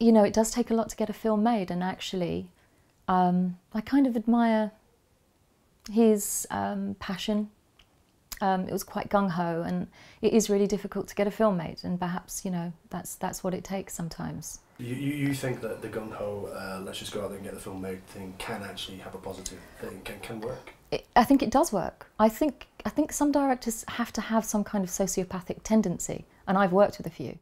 you know, it does take a lot to get a film made, and actually, um, I kind of admire his um, passion. Um, it was quite gung ho, and it is really difficult to get a film made, and perhaps you know that's that's what it takes sometimes. You, you, you think that the gung ho, uh, let's just go out there and get the film made thing can actually have a positive thing, can, can work? It, I think it does work. I think I think some directors have to have some kind of sociopathic tendency, and I've worked with a few.